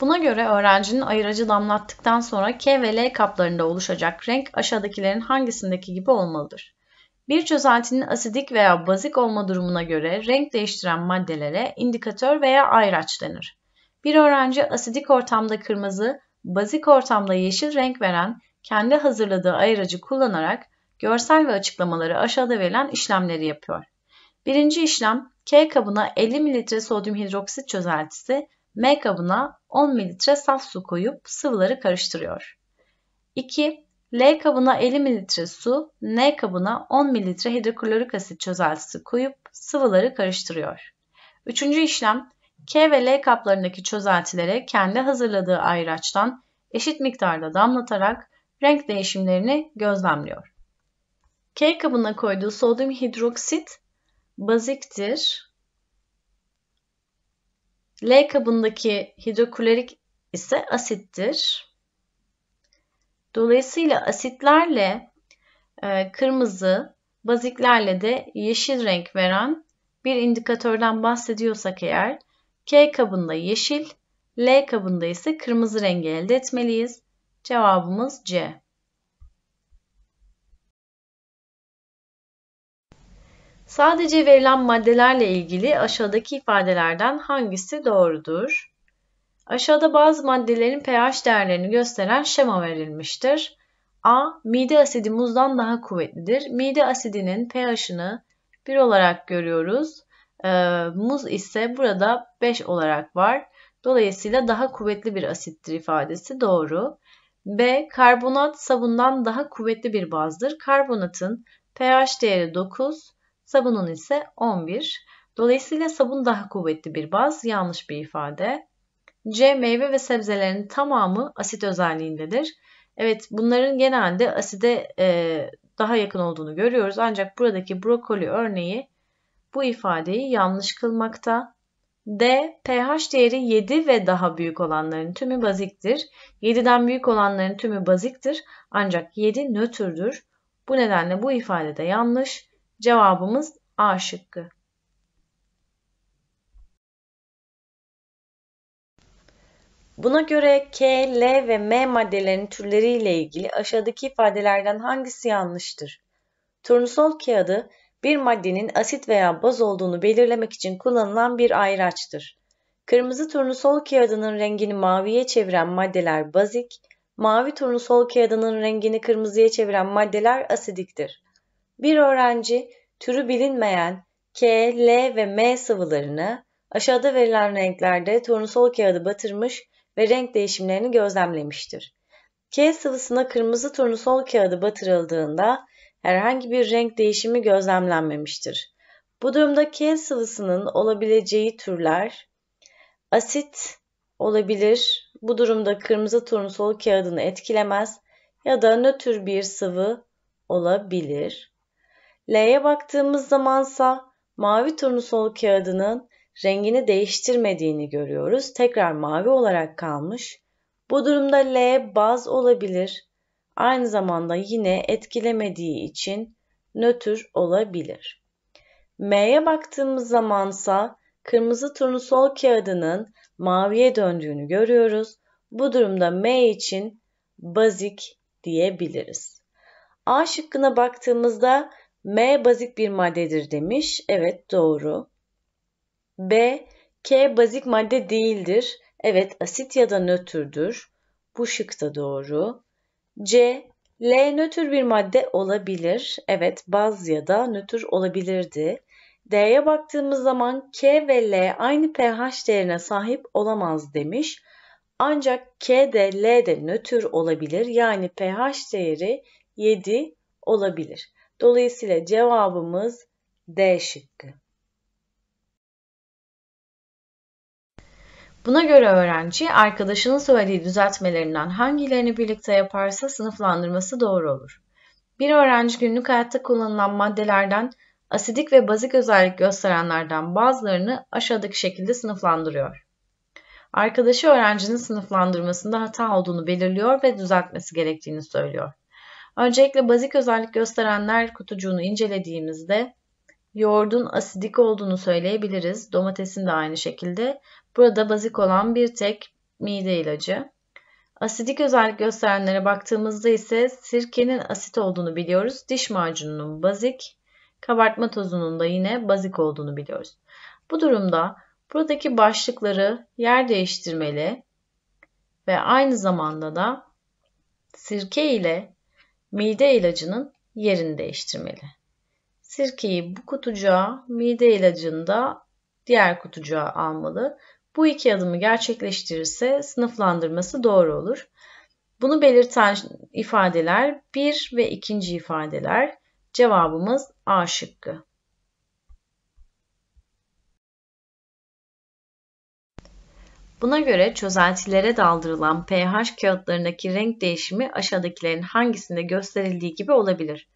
Buna göre öğrencinin ayıracı damlattıktan sonra K ve L kaplarında oluşacak renk aşağıdakilerin hangisindeki gibi olmalıdır? Bir çözeltinin asidik veya bazik olma durumuna göre renk değiştiren maddelere indikatör veya ayraç denir. Bir öğrenci asidik ortamda kırmızı, bazik ortamda yeşil renk veren kendi hazırladığı ayıracı kullanarak görsel ve açıklamaları aşağıda verilen işlemleri yapıyor. Birinci işlem K kabına 50 ml sodyum hidroksit çözeltisi, M kabına 10 ml saf su koyup sıvıları karıştırıyor. 2. L kabına 50 ml su, N kabına 10 ml hidroklorik asit çözeltisi koyup sıvıları karıştırıyor. Üçüncü işlem K ve L kaplarındaki çözeltilere kendi hazırladığı ayraçtan eşit miktarda damlatarak renk değişimlerini gözlemliyor. K kabına koyduğu sodyum hidroksit baziktir. L kabındaki hidroklorik ise asittir. Dolayısıyla asitlerle e, kırmızı, baziklerle de yeşil renk veren bir indikatörden bahsediyorsak eğer K kabında yeşil, L kabında ise kırmızı rengi elde etmeliyiz. Cevabımız C. Sadece verilen maddelerle ilgili aşağıdaki ifadelerden hangisi doğrudur? Aşağıda bazı maddelerin pH değerlerini gösteren şema verilmiştir. A. Mide asidi muzdan daha kuvvetlidir. Mide asidinin pH'ını 1 olarak görüyoruz. E, muz ise burada 5 olarak var. Dolayısıyla daha kuvvetli bir asittir ifadesi doğru. B. Karbonat sabundan daha kuvvetli bir bazdır. Karbonatın pH değeri 9, sabunun ise 11. Dolayısıyla sabun daha kuvvetli bir baz. Yanlış bir ifade. C. Meyve ve sebzelerin tamamı asit özelliğindedir. Evet bunların genelde aside e, daha yakın olduğunu görüyoruz. Ancak buradaki brokoli örneği bu ifadeyi yanlış kılmakta. D. pH değeri 7 ve daha büyük olanların tümü baziktir. 7'den büyük olanların tümü baziktir. Ancak 7 nötrdür. Bu nedenle bu ifade de yanlış. Cevabımız A şıkkı. Buna göre K, L ve M maddelerinin türleriyle ilgili aşağıdaki ifadelerden hangisi yanlıştır? Turnusol kağıdı bir maddenin asit veya baz olduğunu belirlemek için kullanılan bir ayraçtır. Kırmızı turnusol kağıdının rengini maviye çeviren maddeler bazik, mavi turnusol kağıdının rengini kırmızıya çeviren maddeler asidiktir. Bir öğrenci türü bilinmeyen K, L ve M sıvılarını aşağıda verilen renklerde turnusol kağıdı batırmış ve renk değişimlerini gözlemlemiştir. K sıvısına kırmızı turnusol kağıdı batırıldığında herhangi bir renk değişimi gözlemlenmemiştir. Bu durumda K sıvısının olabileceği türler asit olabilir. Bu durumda kırmızı turnusol kağıdını etkilemez ya da nötr bir sıvı olabilir. L'ye baktığımız zamansa mavi turnusol kağıdının rengini değiştirmediğini görüyoruz. Tekrar mavi olarak kalmış. Bu durumda L baz olabilir aynı zamanda yine etkilemediği için nötr olabilir. M'ye baktığımız zamansa kırmızı turnusol kağıdının maviye döndüğünü görüyoruz. Bu durumda M için bazik diyebiliriz. A şıkkına baktığımızda M bazik bir maddedir demiş. Evet doğru. B K bazik madde değildir. Evet asit ya da nötrdür. Bu şık da doğru. C. L nötr bir madde olabilir. Evet baz ya da nötr olabilirdi. D'ye baktığımız zaman K ve L aynı pH değerine sahip olamaz demiş. Ancak K de L de nötr olabilir. Yani pH değeri 7 olabilir. Dolayısıyla cevabımız D şıkkı. Buna göre öğrenci arkadaşının söylediği düzeltmelerinden hangilerini birlikte yaparsa sınıflandırması doğru olur. Bir öğrenci günlük hayatta kullanılan maddelerden asidik ve bazik özellik gösterenlerden bazılarını aşağıdaki şekilde sınıflandırıyor. Arkadaşı öğrencinin sınıflandırmasında hata olduğunu belirliyor ve düzeltmesi gerektiğini söylüyor. Öncelikle bazik özellik gösterenler kutucuğunu incelediğimizde yoğurdun asidik olduğunu söyleyebiliriz. Domatesin de aynı şekilde. Burada bazik olan bir tek mide ilacı. Asidik özellik gösterenlere baktığımızda ise sirkenin asit olduğunu biliyoruz. Diş macununun bazik, kabartma tozunun da yine bazik olduğunu biliyoruz. Bu durumda buradaki başlıkları yer değiştirmeli ve aynı zamanda da sirke ile mide ilacının yerini değiştirmeli. Sirkeyi bu kutucuğa, mide ilacını da diğer kutucuğa almalı. Bu iki adımı gerçekleştirirse sınıflandırması doğru olur. Bunu belirten ifadeler bir ve ikinci ifadeler. Cevabımız A şıkkı. Buna göre çözeltilere daldırılan pH kağıtlarındaki renk değişimi aşağıdakilerin hangisinde gösterildiği gibi olabilir.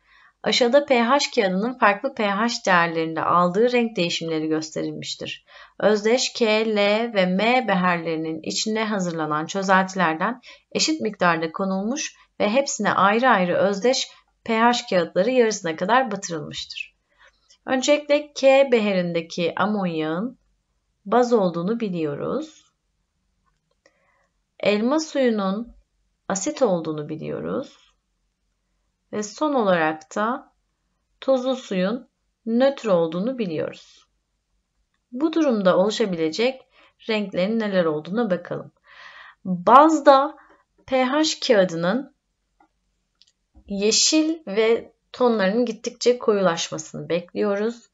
Aşağıda pH kağıdının farklı pH değerlerinde aldığı renk değişimleri gösterilmiştir. Özdeş K, L ve M beherlerinin içinde hazırlanan çözeltilerden eşit miktarda konulmuş ve hepsine ayrı ayrı özdeş pH kağıtları yarısına kadar batırılmıştır. Öncelikle K beherindeki amonyağın baz olduğunu biliyoruz. Elma suyunun asit olduğunu biliyoruz. Ve son olarak da tuzlu suyun nötr olduğunu biliyoruz. Bu durumda oluşabilecek renklerin neler olduğuna bakalım. Bazda pH kağıdının yeşil ve tonlarının gittikçe koyulaşmasını bekliyoruz.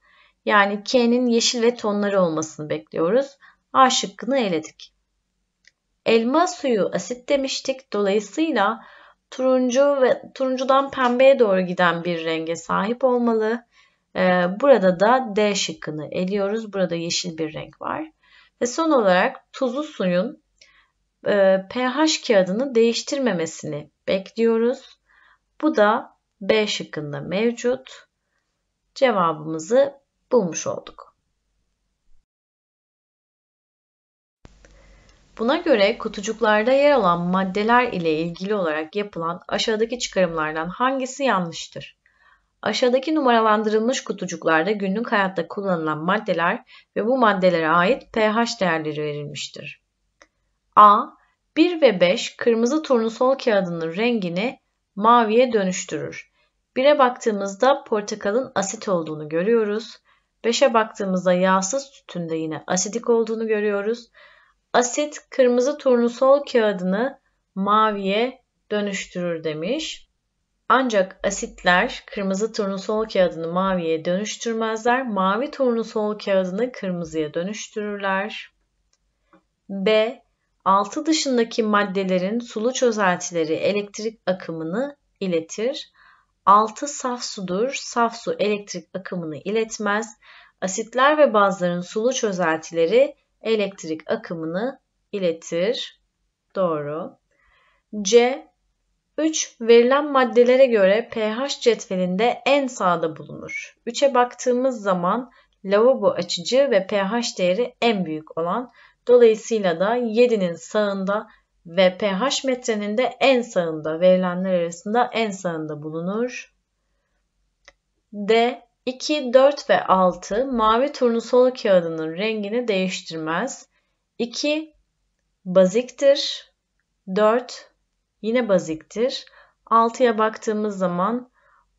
Yani K'nin yeşil ve tonları olmasını bekliyoruz. A şıkkını eledik. Elma suyu asit demiştik. Dolayısıyla turuncu ve turuncudan pembeye doğru giden bir renge sahip olmalı. Ee, burada da D şıkkını eliyoruz. Burada yeşil bir renk var. Ve son olarak tuzlu suyun e, pH kağıdını değiştirmemesini bekliyoruz. Bu da B şıkkında mevcut. Cevabımızı bulmuş olduk. Buna göre kutucuklarda yer alan maddeler ile ilgili olarak yapılan aşağıdaki çıkarımlardan hangisi yanlıştır? Aşağıdaki numaralandırılmış kutucuklarda günlük hayatta kullanılan maddeler ve bu maddelere ait pH değerleri verilmiştir. A. 1 ve 5 kırmızı turnusol kağıdının rengini maviye dönüştürür. 1'e baktığımızda portakalın asit olduğunu görüyoruz. 5'e baktığımızda yağsız sütün de yine asidik olduğunu görüyoruz. Asit kırmızı turnusol kağıdını maviye dönüştürür demiş. Ancak asitler kırmızı turnusol kağıdını maviye dönüştürmezler. Mavi turnusol kağıdını kırmızıya dönüştürürler. B. Altı dışındaki maddelerin sulu çözeltileri elektrik akımını iletir. Altı saf sudur. Saf su elektrik akımını iletmez. Asitler ve bazların sulu çözeltileri elektrik akımını iletir. Doğru. C. 3 verilen maddelere göre pH cetvelinde en sağda bulunur. 3'e baktığımız zaman lavabo açıcı ve pH değeri en büyük olan. Dolayısıyla da 7'nin sağında ve pH metrenin de en sağında verilenler arasında en sağında bulunur. D. 2, 4 ve 6 mavi turnusol kağıdının rengini değiştirmez. 2 baziktir. 4 yine baziktir. 6'ya baktığımız zaman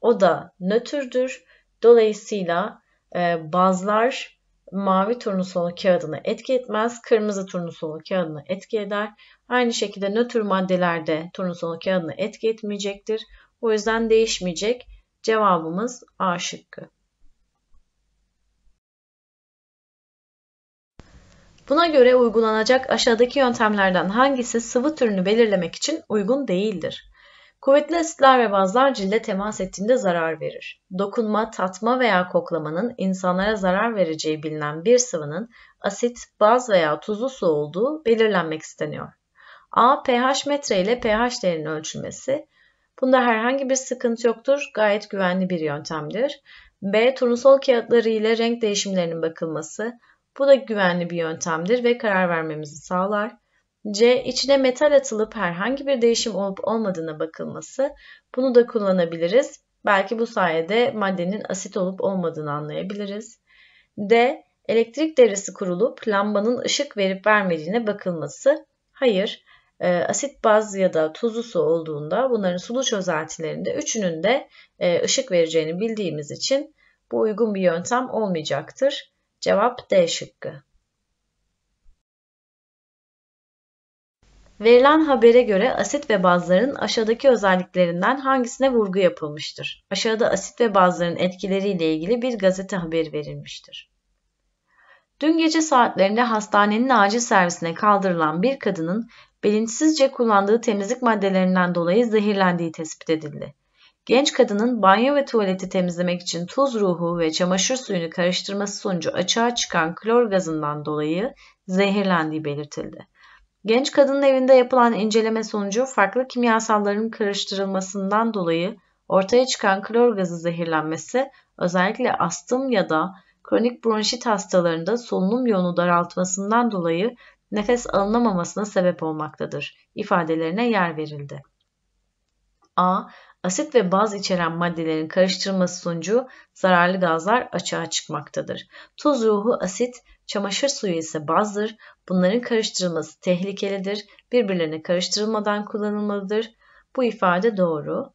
o da nötrdür. Dolayısıyla e, bazlar mavi turnusol kağıdını etki etmez. Kırmızı turnusol kağıdını etki eder. Aynı şekilde nötr maddelerde turnusol kağıdını etki etmeyecektir. O yüzden değişmeyecek. Cevabımız A şıkkı. Buna göre uygulanacak aşağıdaki yöntemlerden hangisi sıvı türünü belirlemek için uygun değildir? Kuvvetli asitler ve bazlar cilde temas ettiğinde zarar verir. Dokunma, tatma veya koklamanın insanlara zarar vereceği bilinen bir sıvının asit, baz veya tuzlu su olduğu belirlenmek isteniyor. A. pH metre ile pH değerinin ölçülmesi. Bunda herhangi bir sıkıntı yoktur. Gayet güvenli bir yöntemdir. B. Turnusol kağıtları ile renk değişimlerinin bakılması. Bu da güvenli bir yöntemdir ve karar vermemizi sağlar. C. İçine metal atılıp herhangi bir değişim olup olmadığına bakılması. Bunu da kullanabiliriz. Belki bu sayede maddenin asit olup olmadığını anlayabiliriz. D. Elektrik devresi kurulup lambanın ışık verip vermediğine bakılması. Hayır. E, asit baz ya da tuzlu su olduğunda bunların sulu çözeltilerinde üçünün de e, ışık vereceğini bildiğimiz için bu uygun bir yöntem olmayacaktır. Cevap D şıkkı. Verilen habere göre asit ve bazların aşağıdaki özelliklerinden hangisine vurgu yapılmıştır? Aşağıda asit ve bazların etkileriyle ilgili bir gazete haberi verilmiştir. Dün gece saatlerinde hastanenin acil servisine kaldırılan bir kadının bilinçsizce kullandığı temizlik maddelerinden dolayı zehirlendiği tespit edildi. Genç kadının banyo ve tuvaleti temizlemek için tuz ruhu ve çamaşır suyunu karıştırması sonucu açığa çıkan klor gazından dolayı zehirlendiği belirtildi. Genç kadının evinde yapılan inceleme sonucu farklı kimyasalların karıştırılmasından dolayı ortaya çıkan klor gazı zehirlenmesi özellikle astım ya da kronik bronşit hastalarında solunum yolunu daraltmasından dolayı nefes alınamamasına sebep olmaktadır ifadelerine yer verildi. A. Asit ve baz içeren maddelerin karıştırılması sonucu zararlı gazlar açığa çıkmaktadır. Tuz ruhu asit, çamaşır suyu ise bazdır. Bunların karıştırılması tehlikelidir. Birbirlerine karıştırılmadan kullanılmalıdır. Bu ifade doğru.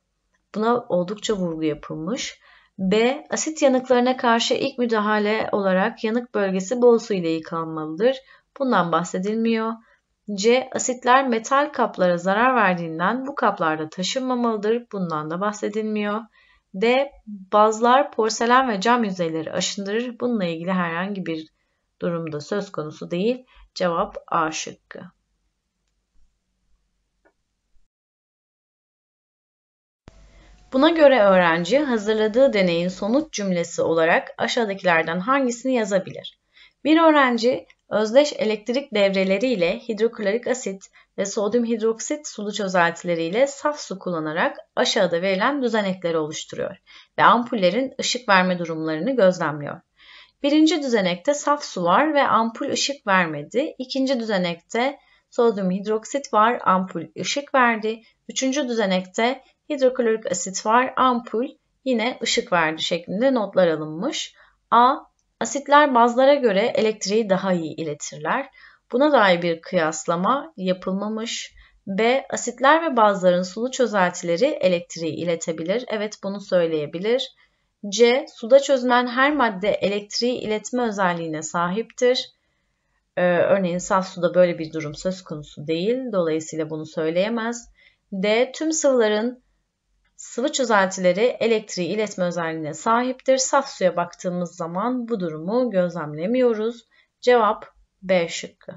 Buna oldukça vurgu yapılmış. B. Asit yanıklarına karşı ilk müdahale olarak yanık bölgesi bol su ile yıkanmalıdır. Bundan bahsedilmiyor. C. Asitler metal kaplara zarar verdiğinden bu kaplarda taşınmamalıdır. Bundan da bahsedilmiyor. D. Bazlar porselen ve cam yüzeyleri aşındırır. Bununla ilgili herhangi bir durumda söz konusu değil. Cevap A şıkkı. Buna göre öğrenci hazırladığı deneyin sonuç cümlesi olarak aşağıdakilerden hangisini yazabilir? Bir öğrenci özdeş elektrik devreleriyle hidroklorik asit ve sodyum hidroksit sulu çözeltileriyle saf su kullanarak aşağıda verilen düzenekleri oluşturuyor ve ampullerin ışık verme durumlarını gözlemliyor. Birinci düzenekte saf su var ve ampul ışık vermedi. İkinci düzenekte sodyum hidroksit var, ampul ışık verdi. Üçüncü düzenekte hidroklorik asit var, ampul yine ışık verdi şeklinde notlar alınmış. A. Asitler bazlara göre elektriği daha iyi iletirler. Buna dair bir kıyaslama yapılmamış. B. Asitler ve bazların sulu çözeltileri elektriği iletebilir. Evet bunu söyleyebilir. C. Suda çözünen her madde elektriği iletme özelliğine sahiptir. Ee, örneğin saf suda böyle bir durum söz konusu değil. Dolayısıyla bunu söyleyemez. D. Tüm sıvıların sıvı çözeltileri elektriği iletme özelliğine sahiptir. Saf suya baktığımız zaman bu durumu gözlemlemiyoruz. Cevap B şıkkı.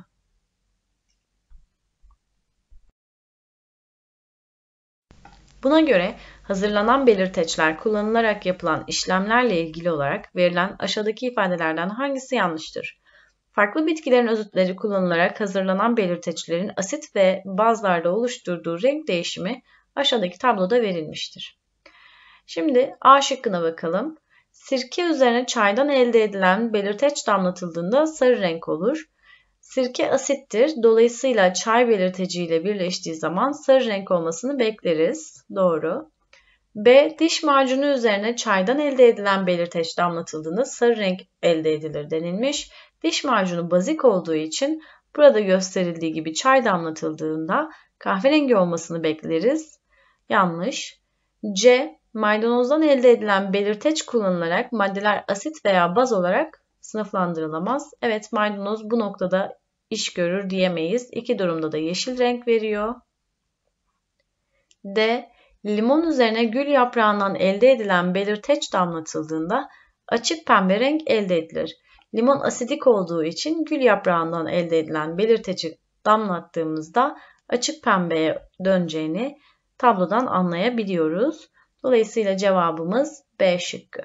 Buna göre hazırlanan belirteçler kullanılarak yapılan işlemlerle ilgili olarak verilen aşağıdaki ifadelerden hangisi yanlıştır? Farklı bitkilerin özütleri kullanılarak hazırlanan belirteçlerin asit ve bazlarda oluşturduğu renk değişimi aşağıdaki tabloda verilmiştir. Şimdi A şıkkına bakalım. Sirke üzerine çaydan elde edilen belirteç damlatıldığında sarı renk olur. Sirke asittir. Dolayısıyla çay belirteciyle birleştiği zaman sarı renk olmasını bekleriz. Doğru. B. Diş macunu üzerine çaydan elde edilen belirteç damlatıldığında sarı renk elde edilir denilmiş. Diş macunu bazik olduğu için burada gösterildiği gibi çay damlatıldığında kahverengi olmasını bekleriz. Yanlış. C. Maydanozdan elde edilen belirteç kullanılarak maddeler asit veya baz olarak sınıflandırılamaz. Evet maydanoz bu noktada iş görür diyemeyiz. İki durumda da yeşil renk veriyor. D. Limon üzerine gül yaprağından elde edilen belirteç damlatıldığında açık pembe renk elde edilir. Limon asidik olduğu için gül yaprağından elde edilen belirteci damlattığımızda açık pembeye döneceğini tablodan anlayabiliyoruz. Dolayısıyla cevabımız B şıkkı.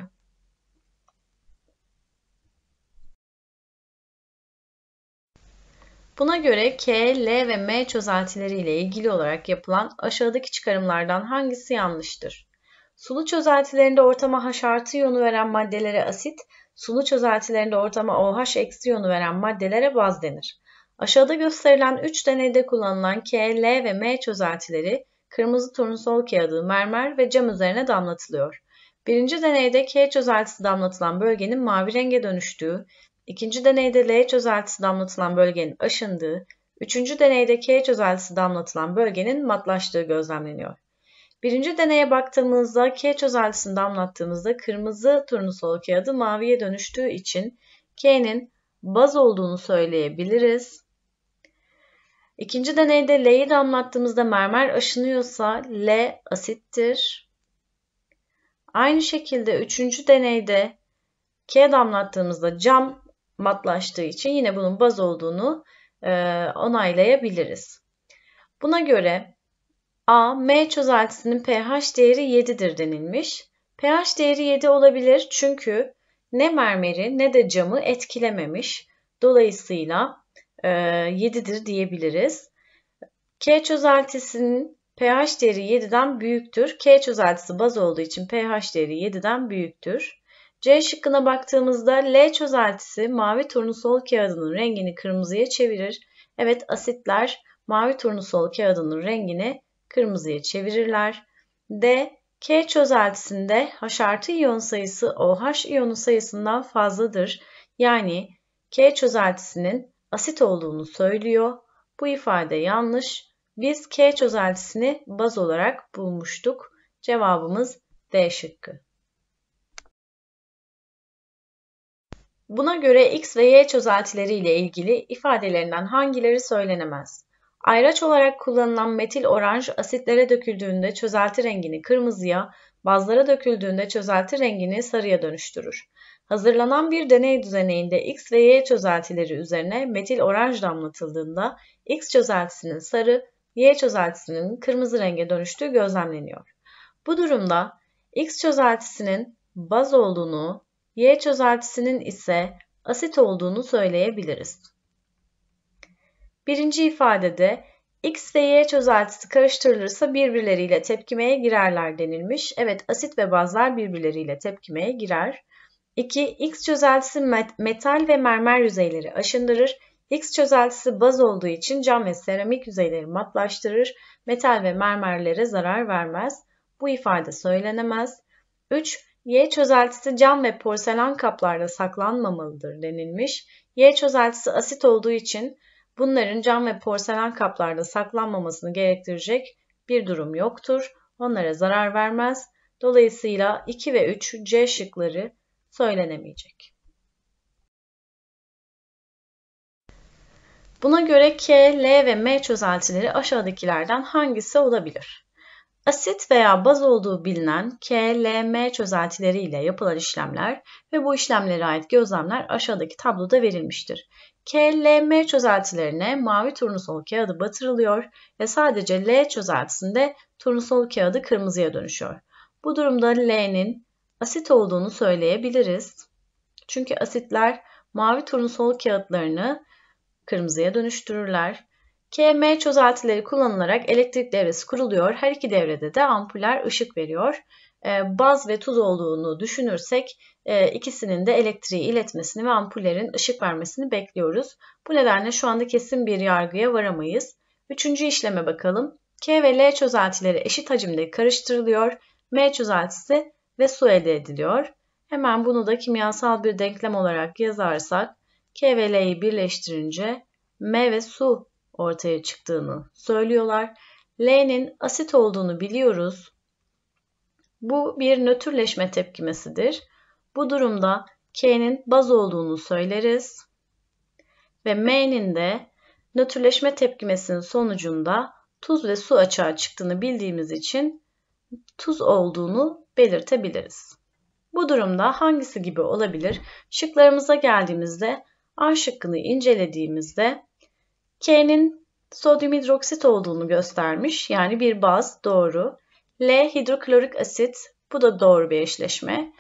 Buna göre K, L ve M çözeltileri ile ilgili olarak yapılan aşağıdaki çıkarımlardan hangisi yanlıştır? Sulu çözeltilerinde ortama H artı iyonu veren maddelere asit, sulu çözeltilerinde ortama OH eksi iyonu veren maddelere baz denir. Aşağıda gösterilen 3 deneyde kullanılan K, L ve M çözeltileri kırmızı turnusol kağıdı, mermer ve cam üzerine damlatılıyor. Birinci deneyde K çözeltisi damlatılan bölgenin mavi renge dönüştüğü, ikinci deneyde L çözeltisi damlatılan bölgenin aşındığı, Üçüncü deneyde K çözeltisi damlatılan bölgenin matlaştığı gözlemleniyor. Birinci deneye baktığımızda K çözeltisini damlattığımızda kırmızı turnusol kağıdı maviye dönüştüğü için K'nin baz olduğunu söyleyebiliriz. İkinci deneyde L'yi damlattığımızda mermer aşınıyorsa L asittir. Aynı şekilde üçüncü deneyde K damlattığımızda cam matlaştığı için yine bunun baz olduğunu e, onaylayabiliriz. Buna göre A, M çözeltisinin pH değeri 7'dir denilmiş. pH değeri 7 olabilir çünkü ne mermeri ne de camı etkilememiş. Dolayısıyla 7'dir diyebiliriz. K çözeltisinin pH değeri 7'den büyüktür. K çözeltisi baz olduğu için pH değeri 7'den büyüktür. C şıkkına baktığımızda L çözeltisi mavi turnusol kağıdının rengini kırmızıya çevirir. Evet asitler mavi turnusol kağıdının rengini kırmızıya çevirirler. D. K çözeltisinde H artı iyon sayısı OH iyonu sayısından fazladır. Yani K çözeltisinin asit olduğunu söylüyor. Bu ifade yanlış. Biz K çözeltisini baz olarak bulmuştuk. Cevabımız D şıkkı. Buna göre X ve Y çözeltileri ile ilgili ifadelerinden hangileri söylenemez? Ayraç olarak kullanılan metil oranj asitlere döküldüğünde çözelti rengini kırmızıya, bazlara döküldüğünde çözelti rengini sarıya dönüştürür. Hazırlanan bir deney düzeneğinde X ve Y çözeltileri üzerine metil oranj damlatıldığında X çözeltisinin sarı, Y çözeltisinin kırmızı renge dönüştüğü gözlemleniyor. Bu durumda X çözeltisinin baz olduğunu, Y çözeltisinin ise asit olduğunu söyleyebiliriz. Birinci ifadede X ve Y çözeltisi karıştırılırsa birbirleriyle tepkimeye girerler denilmiş. Evet asit ve bazlar birbirleriyle tepkimeye girer. 2. X çözeltisi metal ve mermer yüzeyleri aşındırır. X çözeltisi baz olduğu için cam ve seramik yüzeyleri matlaştırır. Metal ve mermerlere zarar vermez. Bu ifade söylenemez. 3. Y çözeltisi cam ve porselen kaplarda saklanmamalıdır denilmiş. Y çözeltisi asit olduğu için bunların cam ve porselen kaplarda saklanmamasını gerektirecek bir durum yoktur. Onlara zarar vermez. Dolayısıyla 2 ve 3 C şıkları söylenemeyecek. Buna göre K, L ve M çözeltileri aşağıdakilerden hangisi olabilir? Asit veya baz olduğu bilinen K, L, M çözeltileri ile yapılan işlemler ve bu işlemlere ait gözlemler aşağıdaki tabloda verilmiştir. K, L, M çözeltilerine mavi turnusol kağıdı batırılıyor ve sadece L çözeltisinde turnusol kağıdı kırmızıya dönüşüyor. Bu durumda L'nin asit olduğunu söyleyebiliriz. Çünkü asitler mavi turnusol kağıtlarını kırmızıya dönüştürürler. KM çözeltileri kullanılarak elektrik devresi kuruluyor. Her iki devrede de ampuller ışık veriyor. Ee, baz ve tuz olduğunu düşünürsek e, ikisinin de elektriği iletmesini ve ampullerin ışık vermesini bekliyoruz. Bu nedenle şu anda kesin bir yargıya varamayız. Üçüncü işleme bakalım. K ve L çözeltileri eşit hacimde karıştırılıyor. M çözeltisi ve su elde ediliyor. Hemen bunu da kimyasal bir denklem olarak yazarsak K ve L'yi birleştirince M ve su ortaya çıktığını söylüyorlar. L'nin asit olduğunu biliyoruz. Bu bir nötrleşme tepkimesidir. Bu durumda K'nin baz olduğunu söyleriz. Ve M'nin de nötrleşme tepkimesinin sonucunda tuz ve su açığa çıktığını bildiğimiz için tuz olduğunu belirtebiliriz. Bu durumda hangisi gibi olabilir? Şıklarımıza geldiğimizde A şıkkını incelediğimizde K'nin sodyum hidroksit olduğunu göstermiş. Yani bir baz doğru. L hidroklorik asit bu da doğru bir eşleşme.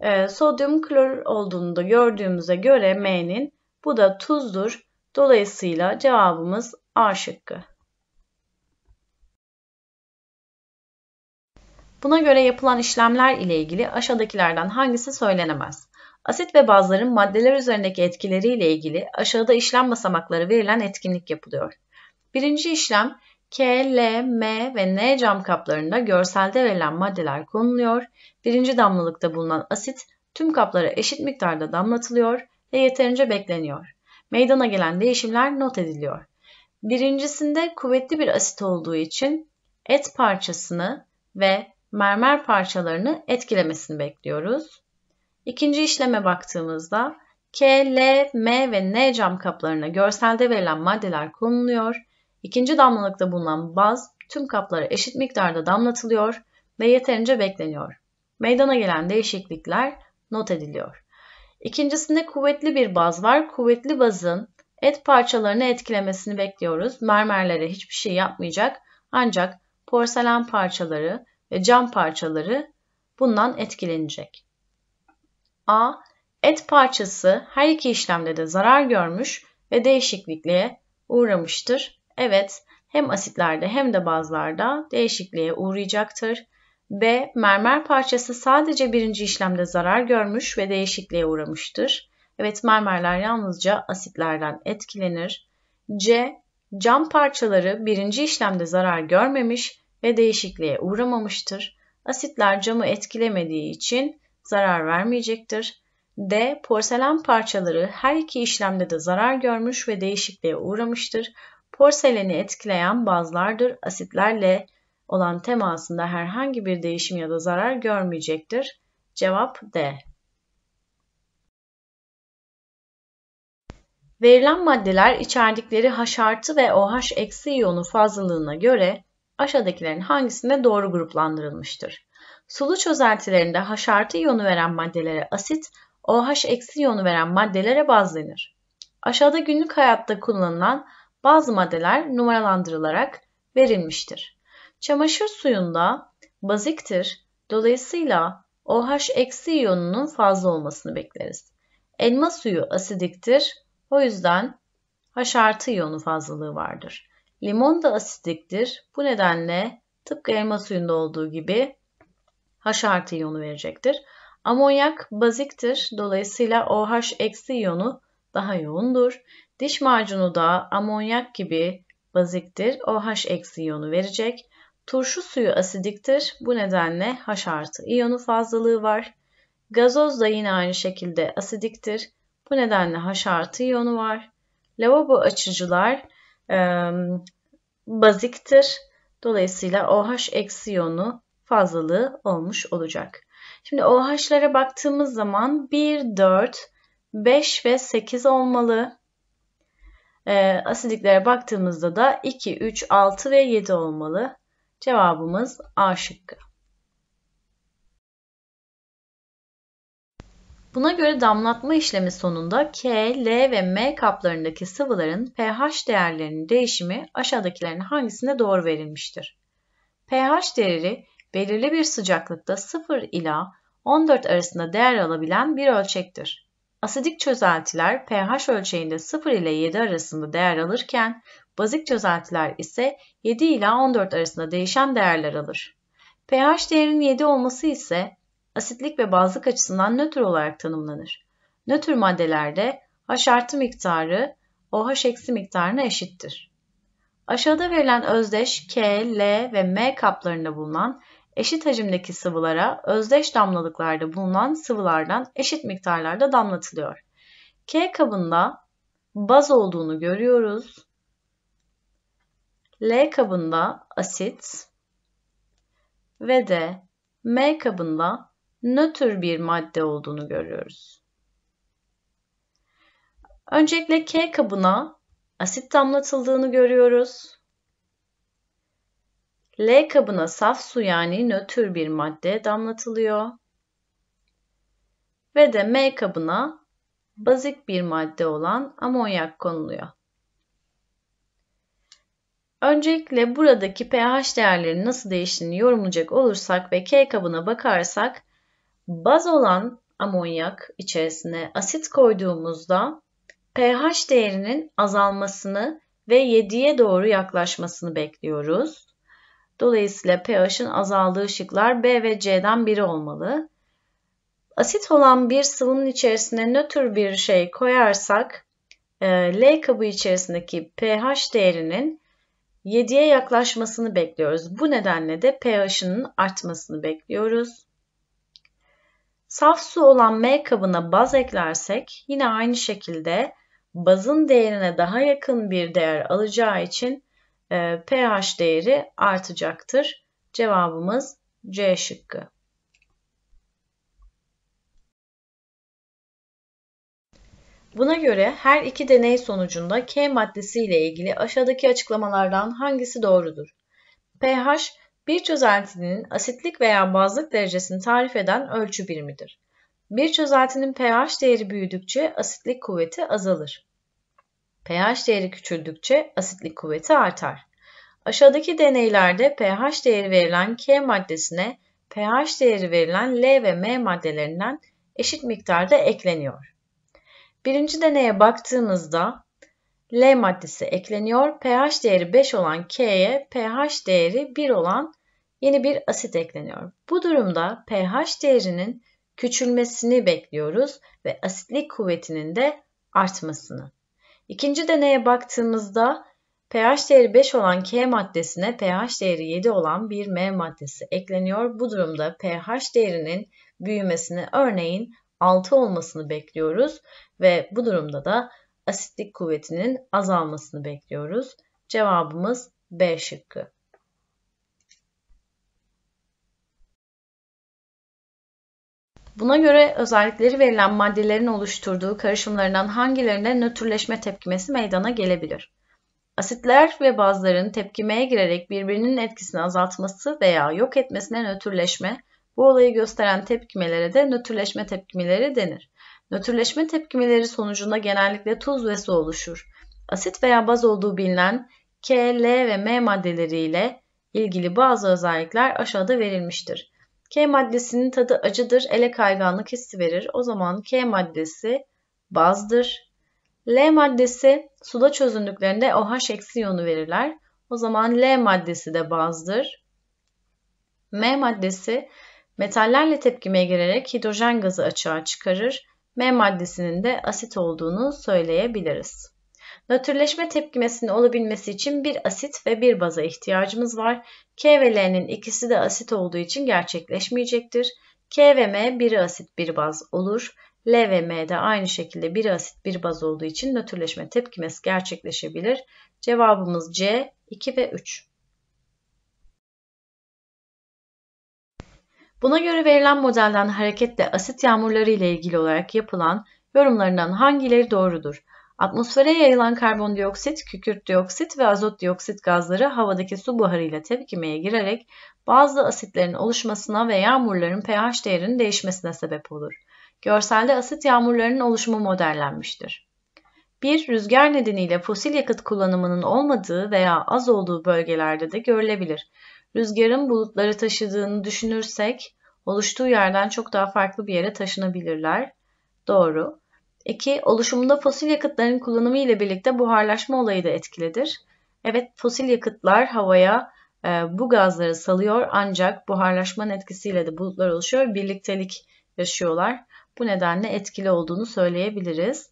Ee, sodyum klor olduğunu da gördüğümüze göre M'nin bu da tuzdur. Dolayısıyla cevabımız A şıkkı. Buna göre yapılan işlemler ile ilgili aşağıdakilerden hangisi söylenemez? Asit ve bazların maddeler üzerindeki etkileriyle ilgili aşağıda işlem basamakları verilen etkinlik yapılıyor. Birinci işlem K, L, M ve N cam kaplarında görselde verilen maddeler konuluyor. Birinci damlalıkta bulunan asit tüm kaplara eşit miktarda damlatılıyor ve yeterince bekleniyor. Meydana gelen değişimler not ediliyor. Birincisinde kuvvetli bir asit olduğu için et parçasını ve mermer parçalarını etkilemesini bekliyoruz. İkinci işleme baktığımızda K, L, M ve N cam kaplarına görselde verilen maddeler konuluyor. İkinci damlalıkta bulunan baz tüm kaplara eşit miktarda damlatılıyor ve yeterince bekleniyor. Meydana gelen değişiklikler not ediliyor. İkincisinde kuvvetli bir baz var. Kuvvetli bazın et parçalarını etkilemesini bekliyoruz. Mermerlere hiçbir şey yapmayacak ancak porselen parçaları ve cam parçaları bundan etkilenecek. A. Et parçası her iki işlemde de zarar görmüş ve değişiklikliğe uğramıştır. Evet, hem asitlerde hem de bazlarda değişikliğe uğrayacaktır. B. Mermer parçası sadece birinci işlemde zarar görmüş ve değişikliğe uğramıştır. Evet, mermerler yalnızca asitlerden etkilenir. C. Cam parçaları birinci işlemde zarar görmemiş ve değişikliğe uğramamıştır. Asitler camı etkilemediği için zarar vermeyecektir. D. Porselen parçaları her iki işlemde de zarar görmüş ve değişikliğe uğramıştır. Porseleni etkileyen bazlardır. Asitlerle olan temasında herhangi bir değişim ya da zarar görmeyecektir. Cevap D. Verilen maddeler içerdikleri H artı ve OH eksi iyonu fazlalığına göre aşağıdakilerin hangisinde doğru gruplandırılmıştır? Sulu çözeltilerinde H artı iyonu veren maddelere asit, OH eksi iyonu veren maddelere baz denir. Aşağıda günlük hayatta kullanılan bazı maddeler numaralandırılarak verilmiştir. Çamaşır suyunda baziktir, dolayısıyla OH eksi iyonunun fazla olmasını bekleriz. Elma suyu asidiktir, o yüzden H artı iyonu fazlalığı vardır. Limon da asidiktir, bu nedenle tıpkı elma suyunda olduğu gibi H artı iyonu verecektir. Amonyak baziktir, dolayısıyla OH eksi iyonu daha yoğundur. Diş macunu da amonyak gibi baziktir. OH eksi iyonu verecek. Turşu suyu asidiktir. Bu nedenle H artı iyonu fazlalığı var. Gazoz da yine aynı şekilde asidiktir. Bu nedenle H artı iyonu var. Lavabo açıcılar e, baziktir. Dolayısıyla OH eksi iyonu fazlalığı olmuş olacak. Şimdi OH'lara baktığımız zaman 1, 4, 5 ve 8 olmalı. E, asidiklere baktığımızda da 2, 3, 6 ve 7 olmalı. Cevabımız A şıkkı. Buna göre damlatma işlemi sonunda K, L ve M kaplarındaki sıvıların pH değerlerinin değişimi aşağıdakilerin hangisinde doğru verilmiştir? pH değeri belirli bir sıcaklıkta 0 ila 14 arasında değer alabilen bir ölçektir. Asidik çözeltiler pH ölçeğinde 0 ile 7 arasında değer alırken bazik çözeltiler ise 7 ile 14 arasında değişen değerler alır. pH değerinin 7 olması ise asitlik ve bazlık açısından nötr olarak tanımlanır. Nötr maddelerde H artı miktarı OH eksi miktarına eşittir. Aşağıda verilen özdeş K, L ve M kaplarında bulunan eşit hacimdeki sıvılara özdeş damlalıklarda bulunan sıvılardan eşit miktarlarda damlatılıyor. K kabında baz olduğunu görüyoruz. L kabında asit ve de M kabında nötr bir madde olduğunu görüyoruz. Öncelikle K kabına asit damlatıldığını görüyoruz. L kabına saf su yani nötr bir madde damlatılıyor. Ve de M kabına bazik bir madde olan amonyak konuluyor. Öncelikle buradaki pH değerlerinin nasıl değiştiğini yorumlayacak olursak ve K kabına bakarsak baz olan amonyak içerisine asit koyduğumuzda pH değerinin azalmasını ve 7'ye doğru yaklaşmasını bekliyoruz. Dolayısıyla pH'in azaldığı şıklar B ve C'den biri olmalı. Asit olan bir sıvının içerisine nötr bir şey koyarsak e, L kabı içerisindeki pH değerinin 7'ye yaklaşmasını bekliyoruz. Bu nedenle de pH'inin artmasını bekliyoruz. Saf su olan M kabına baz eklersek yine aynı şekilde bazın değerine daha yakın bir değer alacağı için e, pH değeri artacaktır. Cevabımız C şıkkı. Buna göre her iki deney sonucunda K maddesi ile ilgili aşağıdaki açıklamalardan hangisi doğrudur? pH, bir çözeltinin asitlik veya bazlık derecesini tarif eden ölçü birimidir. Bir çözeltinin pH değeri büyüdükçe asitlik kuvveti azalır. pH değeri küçüldükçe asitlik kuvveti artar. Aşağıdaki deneylerde pH değeri verilen K maddesine pH değeri verilen L ve M maddelerinden eşit miktarda ekleniyor. Birinci deneye baktığımızda L maddesi ekleniyor. pH değeri 5 olan K'ye pH değeri 1 olan yeni bir asit ekleniyor. Bu durumda pH değerinin küçülmesini bekliyoruz ve asitlik kuvvetinin de artmasını. İkinci deneye baktığımızda pH değeri 5 olan K maddesine pH değeri 7 olan bir M maddesi ekleniyor. Bu durumda pH değerinin büyümesini örneğin 6 olmasını bekliyoruz ve bu durumda da asitlik kuvvetinin azalmasını bekliyoruz. Cevabımız B şıkkı. Buna göre özellikleri verilen maddelerin oluşturduğu karışımlarından hangilerinde nötrleşme tepkimesi meydana gelebilir? Asitler ve bazların tepkimeye girerek birbirinin etkisini azaltması veya yok etmesine nötrleşme, bu olayı gösteren tepkimelere de nötrleşme tepkimeleri denir. Nötrleşme tepkimeleri sonucunda genellikle tuz ve su oluşur. Asit veya baz olduğu bilinen K, L ve M maddeleriyle ilgili bazı özellikler aşağıda verilmiştir. K maddesinin tadı acıdır, ele kayganlık hissi verir. O zaman K maddesi bazdır. L maddesi suda çözündüklerinde OH eksi iyonu verirler. O zaman L maddesi de bazdır. M maddesi metallerle tepkimeye girerek hidrojen gazı açığa çıkarır. M maddesinin de asit olduğunu söyleyebiliriz. Nötrleşme tepkimesinin olabilmesi için bir asit ve bir baza ihtiyacımız var. K ve L'nin ikisi de asit olduğu için gerçekleşmeyecektir. K ve M biri asit bir baz olur. L ve M de aynı şekilde bir asit bir baz olduğu için nötrleşme tepkimesi gerçekleşebilir. Cevabımız C 2 ve 3. Buna göre verilen modelden hareketle asit yağmurları ile ilgili olarak yapılan yorumlarından hangileri doğrudur? Atmosfere yayılan karbondioksit, kükürt dioksit ve azot dioksit gazları havadaki su buharıyla tepkimeye girerek bazı asitlerin oluşmasına ve yağmurların pH değerinin değişmesine sebep olur. Görselde asit yağmurlarının oluşumu modellenmiştir. 1. Rüzgar nedeniyle fosil yakıt kullanımının olmadığı veya az olduğu bölgelerde de görülebilir. Rüzgarın bulutları taşıdığını düşünürsek oluştuğu yerden çok daha farklı bir yere taşınabilirler. Doğru. 2. Oluşumunda fosil yakıtların kullanımı ile birlikte buharlaşma olayı da etkilidir. Evet fosil yakıtlar havaya e, bu gazları salıyor ancak buharlaşmanın etkisiyle de bulutlar oluşuyor. Birliktelik yaşıyorlar. Bu nedenle etkili olduğunu söyleyebiliriz.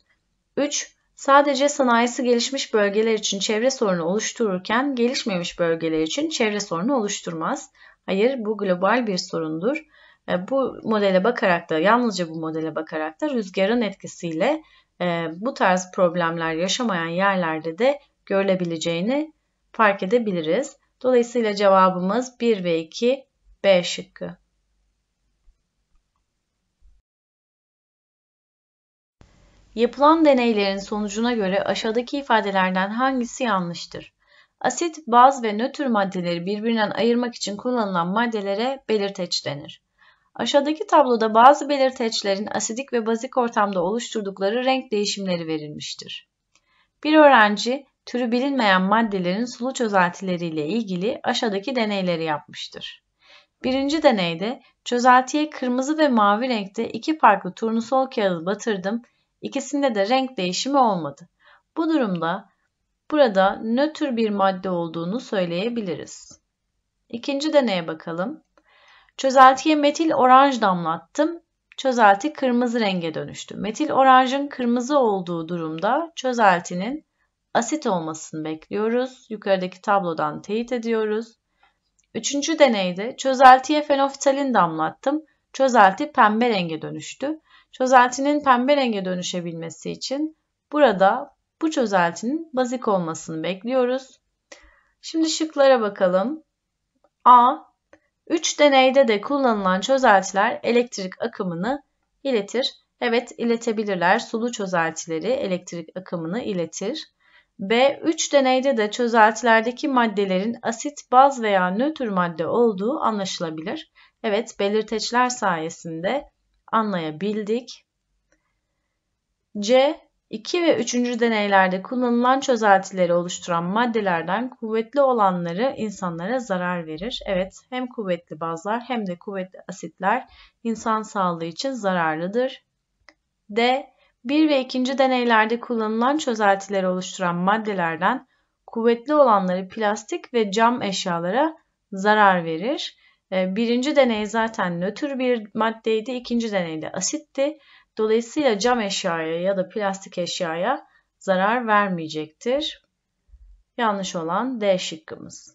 3. Sadece sanayisi gelişmiş bölgeler için çevre sorunu oluştururken gelişmemiş bölgeler için çevre sorunu oluşturmaz. Hayır bu global bir sorundur. E, bu modele bakarak da yalnızca bu modele bakarak da rüzgarın etkisiyle e, bu tarz problemler yaşamayan yerlerde de görülebileceğini fark edebiliriz. Dolayısıyla cevabımız 1 ve 2 B şıkkı. Yapılan deneylerin sonucuna göre aşağıdaki ifadelerden hangisi yanlıştır? Asit, baz ve nötr maddeleri birbirinden ayırmak için kullanılan maddelere belirteç denir. Aşağıdaki tabloda bazı belirteçlerin asidik ve bazik ortamda oluşturdukları renk değişimleri verilmiştir. Bir öğrenci türü bilinmeyen maddelerin sulu çözeltileriyle ilgili aşağıdaki deneyleri yapmıştır. Birinci deneyde çözeltiye kırmızı ve mavi renkte iki farklı turnusol kağıdı batırdım. İkisinde de renk değişimi olmadı. Bu durumda burada nötr bir madde olduğunu söyleyebiliriz. İkinci deneye bakalım. Çözeltiye metil oranj damlattım. Çözelti kırmızı renge dönüştü. Metil oranjın kırmızı olduğu durumda çözeltinin asit olmasını bekliyoruz. Yukarıdaki tablodan teyit ediyoruz. Üçüncü deneyde çözeltiye fenolftalin damlattım. Çözelti pembe renge dönüştü. Çözeltinin pembe renge dönüşebilmesi için burada bu çözeltinin bazik olmasını bekliyoruz. Şimdi şıklara bakalım. A. 3 deneyde de kullanılan çözeltiler elektrik akımını iletir. Evet iletebilirler. Sulu çözeltileri elektrik akımını iletir. B. 3 deneyde de çözeltilerdeki maddelerin asit, baz veya nötr madde olduğu anlaşılabilir. Evet belirteçler sayesinde anlayabildik. C. 2 ve 3. deneylerde kullanılan çözeltileri oluşturan maddelerden kuvvetli olanları insanlara zarar verir. Evet, hem kuvvetli bazlar hem de kuvvetli asitler insan sağlığı için zararlıdır. D. 1 ve 2. deneylerde kullanılan çözeltileri oluşturan maddelerden kuvvetli olanları plastik ve cam eşyalara zarar verir. Ee, birinci deney zaten nötr bir maddeydi, ikinci deneyde asitti. Dolayısıyla cam eşyaya ya da plastik eşyaya zarar vermeyecektir. Yanlış olan D şıkkımız.